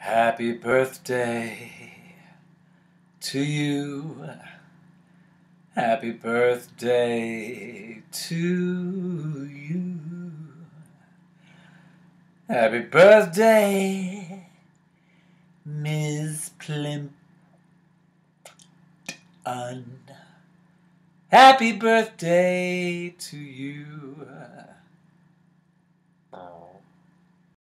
Happy birthday to you. Happy birthday to you. Happy birthday, Ms. Plimpton. Happy birthday to you.